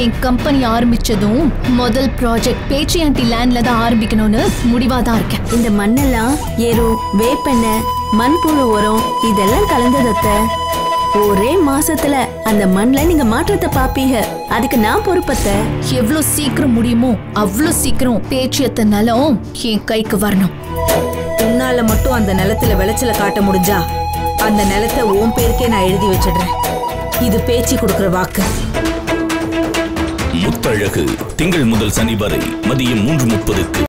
என் company ஆரம்பிச்சதும் முதல் project பேச்சியாண்டி லேண்ட்ல தான் ஆரம்பிக்கணும்னு முடிவா தான் இருக்கேன். இந்த மண்ணெல்லாம் எரு வேப்பெண்ணெய் மண்புழு உரம் இதெல்லாம் கலந்ததத்த ஒரே மாசத்துல அந்த மண்ல நீங்க மாற்றத்தை பாப்பீங்க. அதுக்கு நான் பொறுப்பத்த. எவ்வளவு சீக்கிரம் முடியுமோ அவ்வளவு சீக்கிரம் பேச்சியத்த நிலம் என் கைக்கு வரணும். உன்னால மட்டும் அந்த நிலத்துல விளைச்சல காட்ட முடிஞ்சா அந்த நிலத்தை உன் பேருக்கே நான் எழுதி வச்சிடுறேன். இது பேச்சு கொடுக்குற வாக்கு. முத்தழகு திங்கள் முதல் சனி வரை மதியம் மூன்று முப்பதுக்கு.